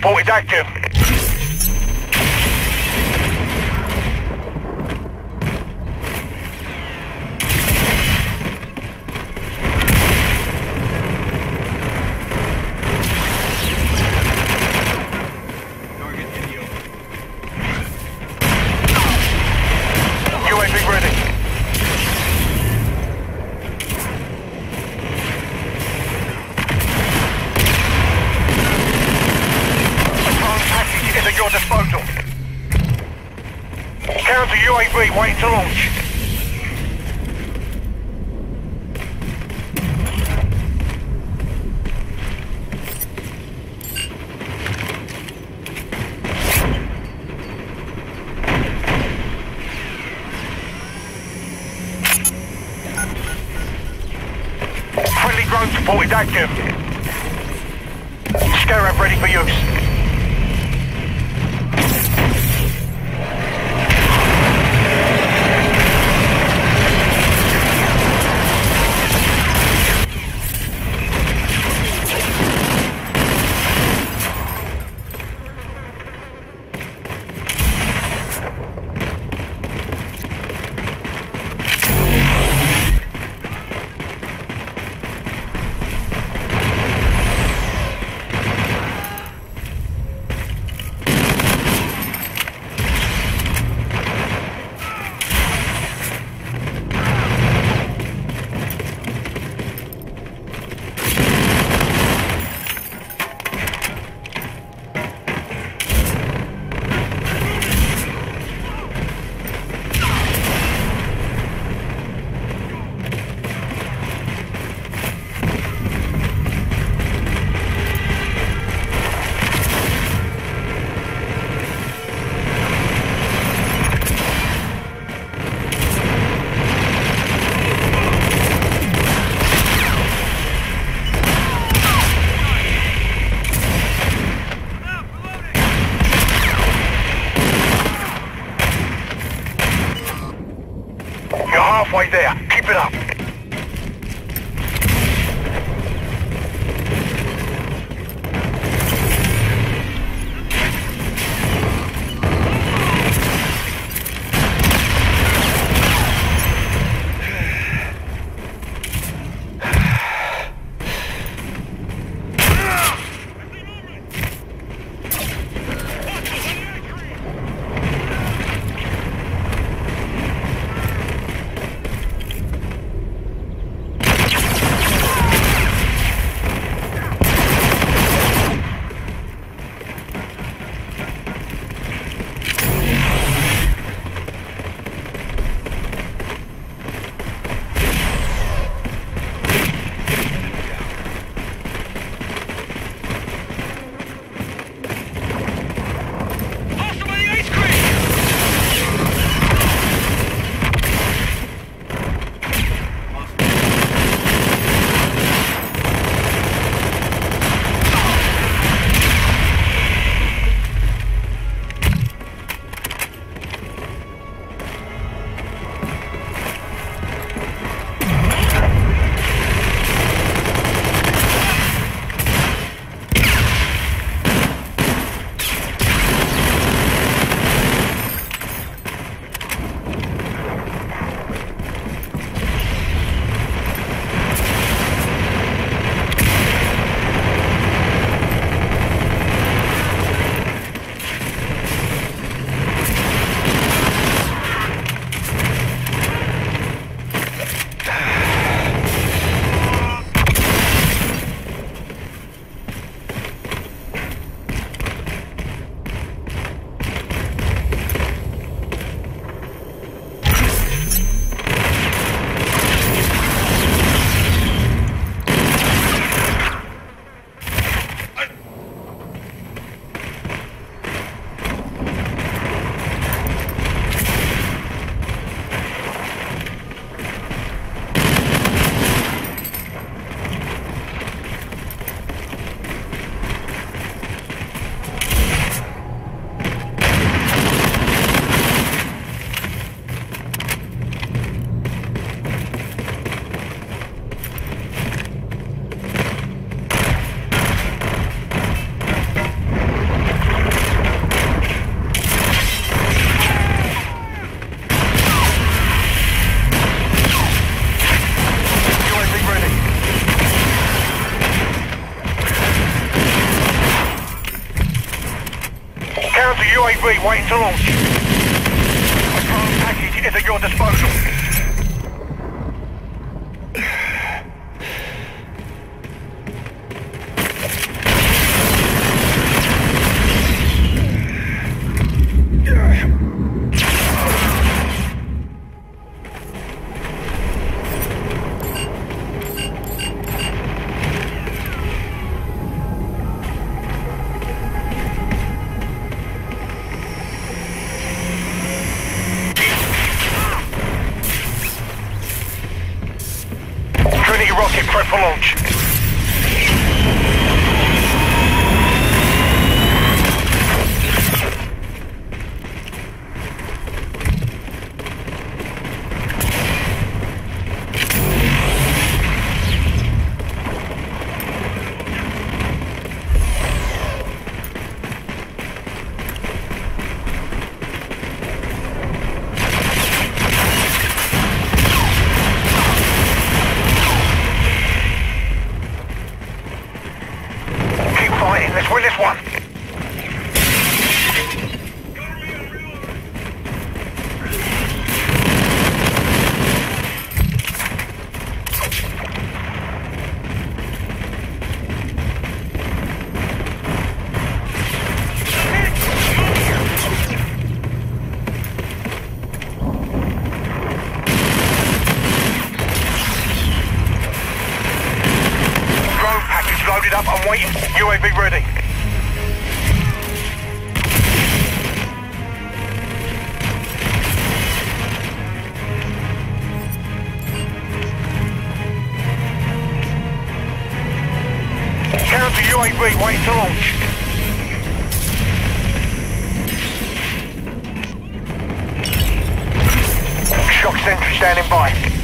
Friendly drone support is active. UAV ready. Drone package is at your disposal. Counter UAV waiting to launch. Friendly drone support is active. Scarab ready for use. halfway there. Keep it up. UAV waiting to launch. A drone package is at your disposal. Trinity rocket prep for launch. Loaded up and waiting. UAV ready. Counter UAV waiting to launch. Shock sentry standing by.